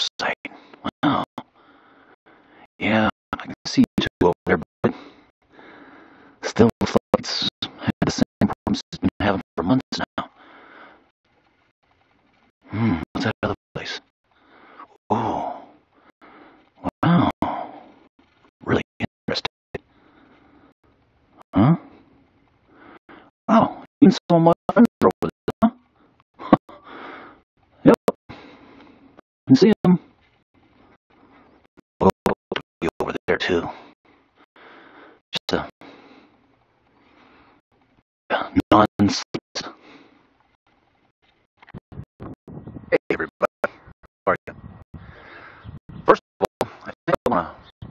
website. Wow. Yeah, I can see you two over there, but still looks like it's had the same problems it's been having for months now. Hmm, what's that other place? Oh, wow. Really interesting. Huh? Oh, even friends are over there, huh? yep. I can see them. Oh, be over there too. Just a non-sleep. Hey everybody, how are you? First of all, I think I want to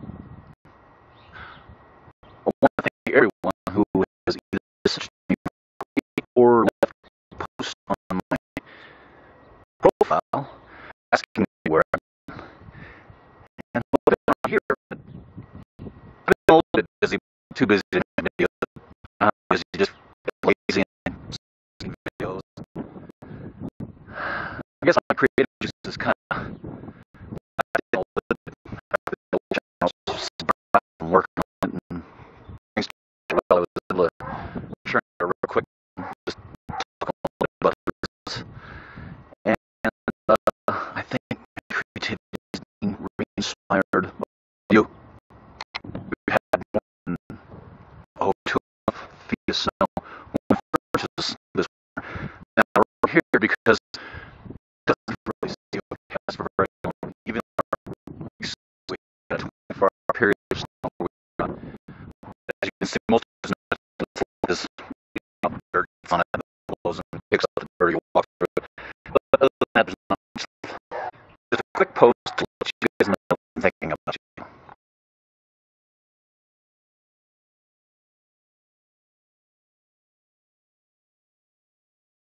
I want to thank everyone who has either messaged me or left a post on my profile asking me where I'm and what I'm not here. But I've been a little bit busy, too busy to make videos. Busy just lazy and videos. I guess my creative juice is kind of I'm working on it, and I was to real quick, just talk a little bit about business. And uh, I think my creativity is being re-inspired by you. We had more than oh two and a half feet of snow when we first this this. Now we're here because it doesn't really stay overcast for very long. Even weeks, we had a 24 hour period of snow. We got, as you can see, most of the snow is you know, dirt on it, blows and picks up the dirt